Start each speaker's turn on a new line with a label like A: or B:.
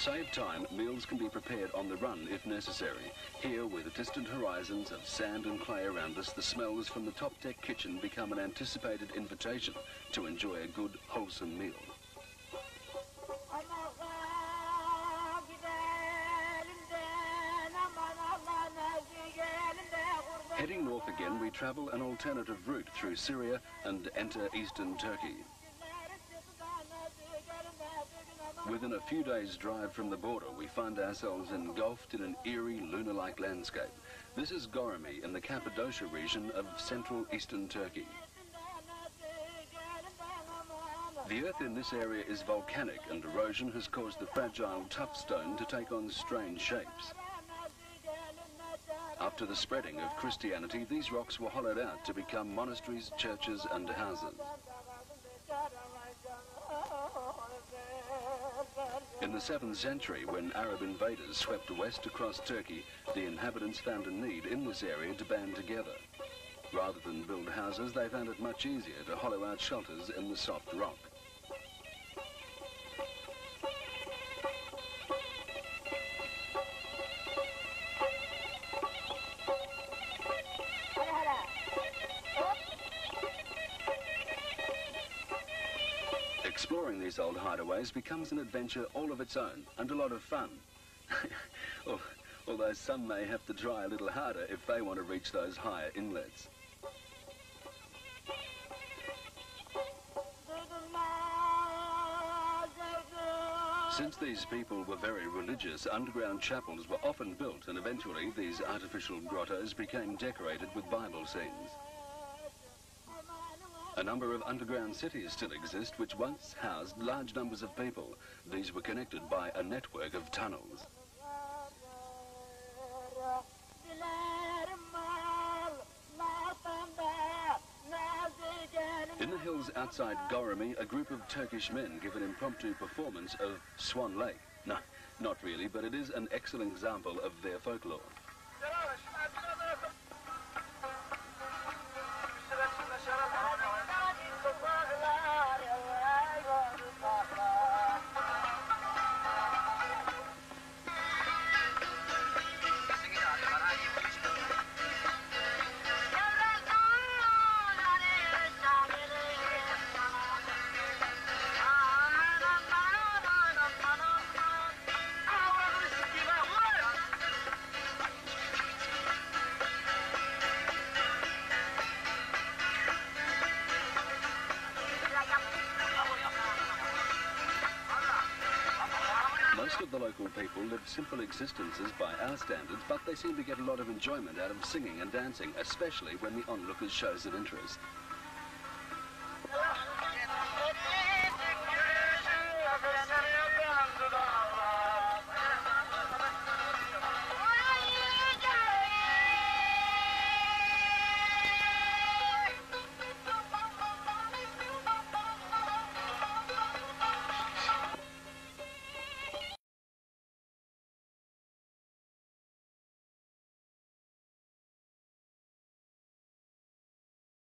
A: save time, meals can be prepared on the run if necessary. Here, with the distant horizons of sand and clay around us, the smells from the top deck kitchen become an anticipated invitation to enjoy a good, wholesome meal. Heading north again, we travel an alternative route through Syria and enter eastern Turkey. Within a few days' drive from the border, we find ourselves engulfed in an eerie lunar-like landscape. This is Göreme in the Cappadocia region of central eastern Turkey. The earth in this area is volcanic and erosion has caused the fragile tuff stone to take on strange shapes. After the spreading of Christianity, these rocks were hollowed out to become monasteries, churches and houses. The 7th century, when Arab invaders swept west across Turkey, the inhabitants found a need in this area to band together. Rather than build houses, they found it much easier to hollow out shelters in the soft rock. Exploring these old hideaways becomes an adventure all of its own and a lot of fun. Although some may have to try a little harder if they want to reach those higher inlets. Since these people were very religious, underground chapels were often built and eventually these artificial grottos became decorated with Bible scenes. A number of underground cities still exist which once housed large numbers of people. These were connected by a network of tunnels. In the hills outside Göreme, a group of Turkish men give an impromptu performance of Swan Lake. No, not really, but it is an excellent example of their folklore. Most of the local people live simple existences by our standards, but they seem to get a lot of enjoyment out of singing and dancing, especially when the onlookers shows of interest.